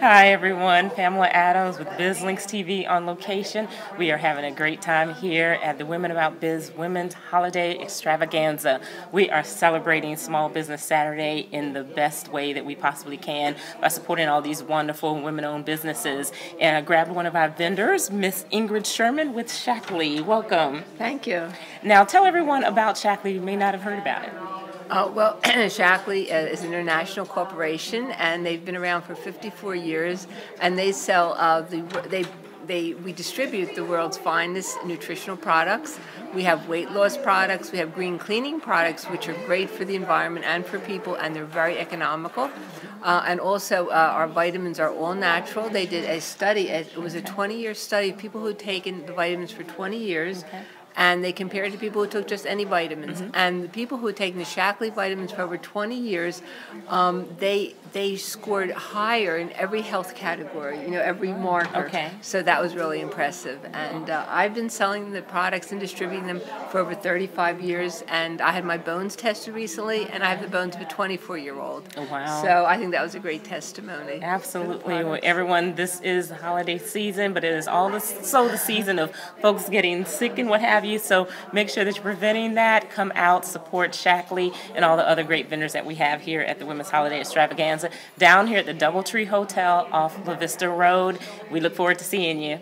Hi, everyone. Pamela Adams with BizLynks TV on location. We are having a great time here at the Women About Biz Women's Holiday Extravaganza. We are celebrating Small Business Saturday in the best way that we possibly can by supporting all these wonderful women owned businesses. And I grabbed one of our vendors, Miss Ingrid Sherman with Shaklee. Welcome. Thank you. Now, tell everyone about Shaklee. You may not have heard about it. Uh, well, Shaklee uh, is an international corporation, and they've been around for 54 years, and they sell uh, the they. They, we distribute the world's finest nutritional products. We have weight loss products. We have green cleaning products, which are great for the environment and for people, and they're very economical. Uh, and also, uh, our vitamins are all natural. They did a study, it was a 20 year study of people who had taken the vitamins for 20 years. Okay and they compared it to people who took just any vitamins. Mm-hmm. And the people who had taken the Shaklee vitamins for over 20 years, um, they they scored higher in every health category, you know, every marker. Okay. So that was really impressive. And uh, I've been selling the products and distributing them for over 35 years. And I had my bones tested recently, and I have the bones of a 24 year old. Oh, wow. So I think that was a great testimony. Absolutely. Well, everyone, this is the holiday season, but it is all the so the season of folks getting sick and what have you So make sure that you're preventing that. Come out, support Shaklee and all the other great vendors that we have here at the Women's Holiday Extravaganza down here at the Doubletree Hotel off La Vista Road. We look forward to seeing you.